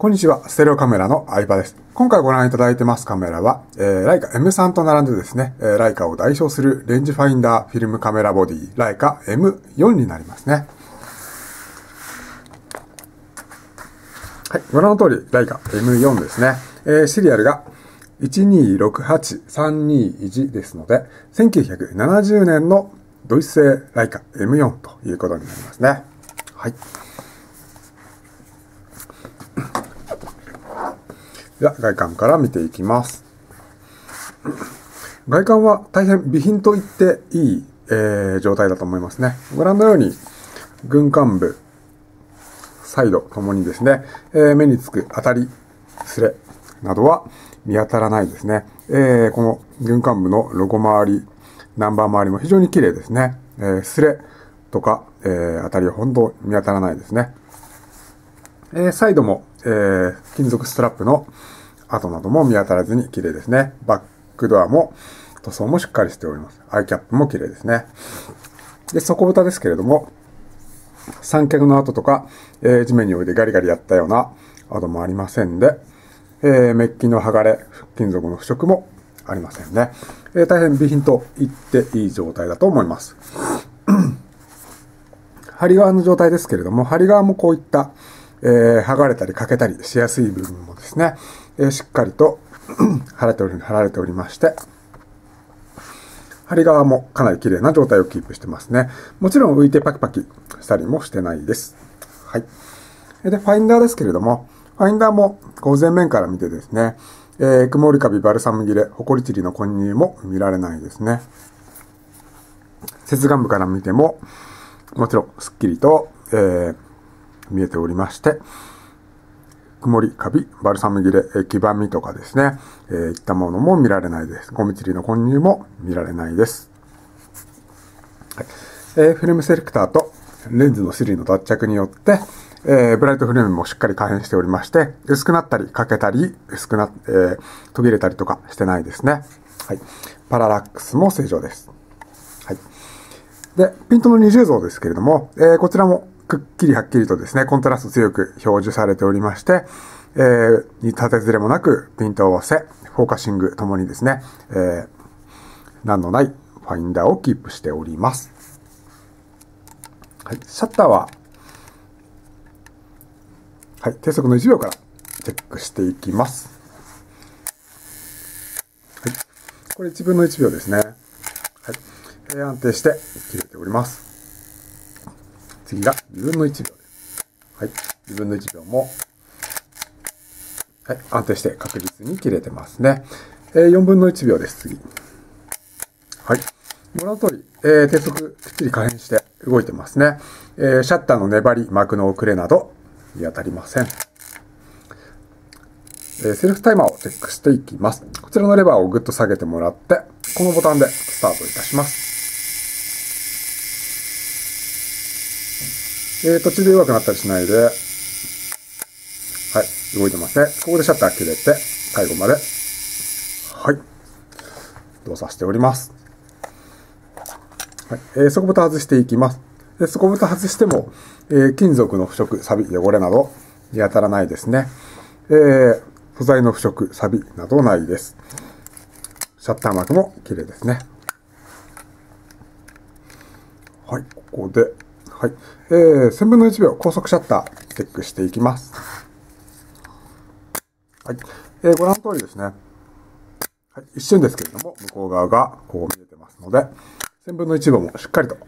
こんにちは、ステレオカメラの相葉です。今回ご覧いただいてますカメラは、えー、ライカ M3 と並んでですね、えー、ライカを代表するレンジファインダーフィルムカメラボディ、ライカ M4 になりますね。はい、ご覧の通り、ライカ M4 ですね。えー、シリアルが1268321ですので、1970年のドイツ製ライカ M4 ということになりますね。はい。では、外観から見ていきます。外観は大変備品と言っていい、えー、状態だと思いますね。ご覧のように、軍艦部、サイドともにですね、えー、目につく当たり、スレなどは見当たらないですね。えー、この軍艦部のロゴ周り、ナンバー周りも非常に綺麗ですね。えー、スレとか、えー、当たりは本当見当たらないですね。え、サイドも、えー、金属ストラップの跡なども見当たらずに綺麗ですね。バックドアも塗装もしっかりしております。アイキャップも綺麗ですね。で、底蓋ですけれども、三脚の跡とか、えー、地面に置いてガリガリやったような跡もありませんで、えー、メッキの剥がれ、金属の腐食もありませんね。えー、大変備品と言っていい状態だと思います。針側の状態ですけれども、針側もこういった、えー、剥がれたり欠けたりしやすい部分もですね、えー、しっかりと 貼れており、貼られておりまして、針側もかなり綺麗な状態をキープしてますね。もちろん浮いてパキパキしたりもしてないです。はい。で、ファインダーですけれども、ファインダーもこう前面から見てですね、えー、曇りカビ、バルサム切れ、ホコリチリの混入も見られないですね。接岸部から見ても、もちろんスッキリと、えー、見えておりまして、曇り、カビ、バルサム切れ、黄ばみとかですね、えー、いったものも見られないです。ゴミチリの混入も見られないです。はいえー、フィルムセレクターとレンズの種類の脱着によって、えー、ブライトフレームもしっかり可変しておりまして、薄くなったり、欠けたり、薄くな、えー、途切れたりとかしてないですね。はい。パララックスも正常です。はい。で、ピントの二重像ですけれども、えー、こちらもくっきりはっきりとですね、コントラスト強く表示されておりまして、えー、に立てずれもなく、ピント合わせ、フォーカシングともにですね、えー、難のないファインダーをキープしております。はい、シャッターは、はい、低速の1秒からチェックしていきます。はい、これ1分の1秒ですね。はい、えー、安定して切れております。次が2分の1秒です。はい。2分の1秒も、はい。安定して確実に切れてますね。えー、4分の1秒です、次。はい。ご覧の通り、えー、低速きっちり可変して動いてますね。えー、シャッターの粘り、膜の遅れなど見当たりません。えセルフタイマーをチェックしていきます。こちらのレバーをぐっと下げてもらって、このボタンでスタートいたします。えー、途中で弱くなったりしないで、はい、動いてますね。ここでシャッター切れて、最後まで、はい、動作しております。はい、えー、底蓋外していきます。で底蓋外しても、えー、金属の腐食、錆、汚れなど見当たらないですね。えー、素材の腐食、錆などないです。シャッター膜も綺麗ですね。はい、ここで、はい。えー、1000分の1秒高速シャッターチェックしていきます。はい。えー、ご覧の通りですね。はい。一瞬ですけれども、向こう側がこう見えてますので、1000分の1秒もしっかりと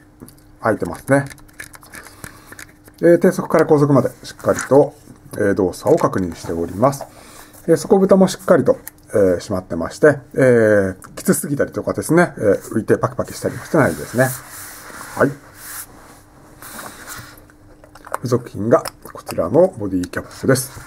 開いてますね。えー、低速から高速までしっかりと、えー、動作を確認しております。えー、底蓋もしっかりと、えー、閉まってまして、えー、きつすぎたりとかですね、えー、浮いてパキパキしたりもしてないですね。はい。付属品がこちらのボディキャップです。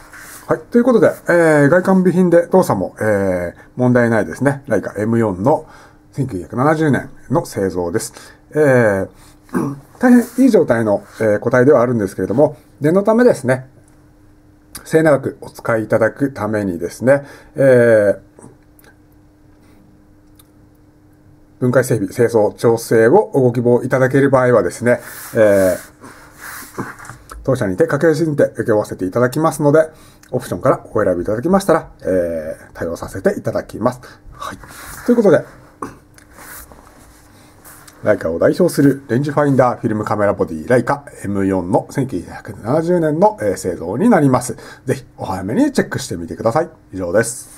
はい。ということで、えー、外観備品で動作も、えー、問題ないですね。ライカ M4 の1970年の製造です。えー、大変いい状態の、えー、個体ではあるんですけれども、念のためですね、末永くお使いいただくためにですね、えー、分解整備、清掃、調整をご希望いただける場合はですね、えー当社にて格安にて受け負わせていただきますので、オプションからお選びいただきましたら、えー、対応させていただきます。はい。ということで、ライカを代表するレンジファインダーフィルムカメラボディライカ M4 の1970年の製造になります。ぜひお早めにチェックしてみてください。以上です。